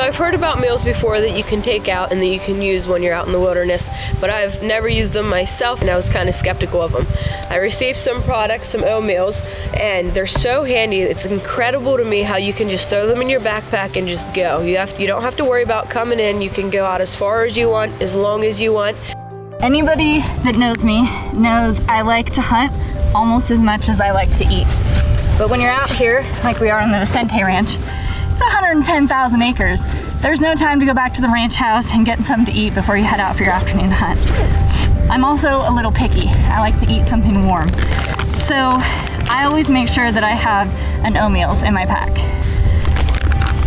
So I've heard about meals before that you can take out and that you can use when you're out in the wilderness, but I've never used them myself and I was kind of skeptical of them. I received some products, some Omeals, and they're so handy. It's incredible to me how you can just throw them in your backpack and just go. You have you don't have to worry about coming in. You can go out as far as you want, as long as you want. Anybody that knows me knows I like to hunt almost as much as I like to eat. But when you're out here, like we are on the Vicente Ranch, it's 110,000 acres. There's no time to go back to the ranch house and get something to eat before you head out for your afternoon hunt. I'm also a little picky. I like to eat something warm. So I always make sure that I have an Omeals in my pack.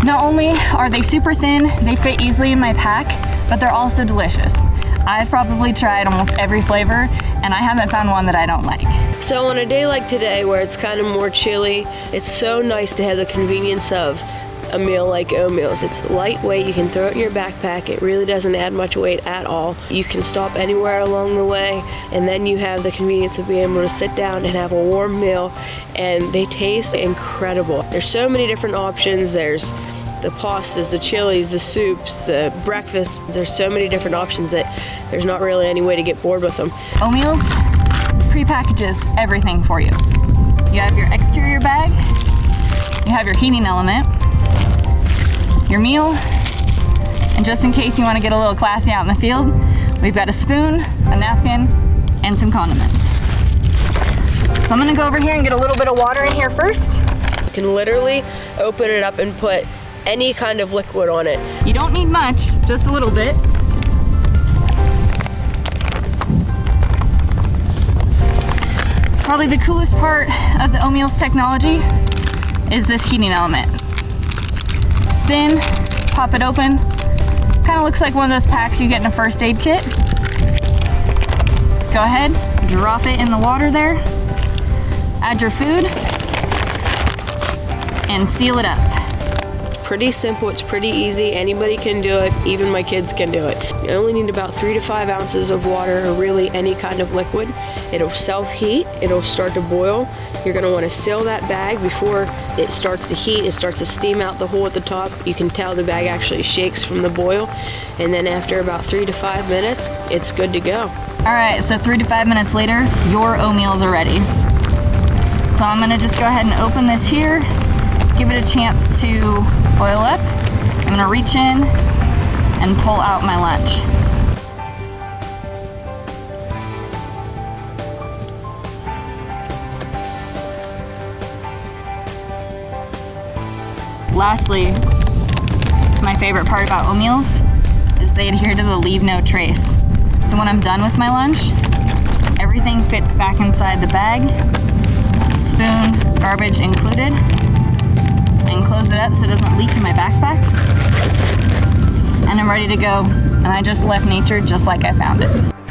Not only are they super thin, they fit easily in my pack, but they're also delicious. I've probably tried almost every flavor and I haven't found one that I don't like. So on a day like today where it's kind of more chilly, it's so nice to have the convenience of a meal like Omeals. It's lightweight, you can throw it in your backpack, it really doesn't add much weight at all. You can stop anywhere along the way, and then you have the convenience of being able to sit down and have a warm meal, and they taste incredible. There's so many different options. There's the pastas, the chilies, the soups, the breakfast. There's so many different options that there's not really any way to get bored with them. Omeals pre-packages everything for you. You have your exterior bag, you have your heating element, your meal, and just in case you want to get a little classy out in the field, we've got a spoon, a napkin, and some condiments. So I'm gonna go over here and get a little bit of water in here first. You can literally open it up and put any kind of liquid on it. You don't need much, just a little bit. Probably the coolest part of the Omeals technology is this heating element thin, pop it open. Kind of looks like one of those packs you get in a first aid kit. Go ahead, drop it in the water there, add your food, and seal it up. Pretty simple, it's pretty easy, anybody can do it, even my kids can do it. You only need about three to five ounces of water or really any kind of liquid. It'll self-heat, it'll start to boil. You're gonna wanna seal that bag before it starts to heat, it starts to steam out the hole at the top. You can tell the bag actually shakes from the boil. And then after about three to five minutes, it's good to go. All right, so three to five minutes later, your Omeals are ready. So I'm gonna just go ahead and open this here, give it a chance to boil up. I'm gonna reach in and pull out my lunch. Lastly, my favorite part about Omeals is they adhere to the leave no trace. So when I'm done with my lunch, everything fits back inside the bag, spoon, garbage included, it up so it doesn't leak in my backpack. And I'm ready to go. And I just left nature just like I found it.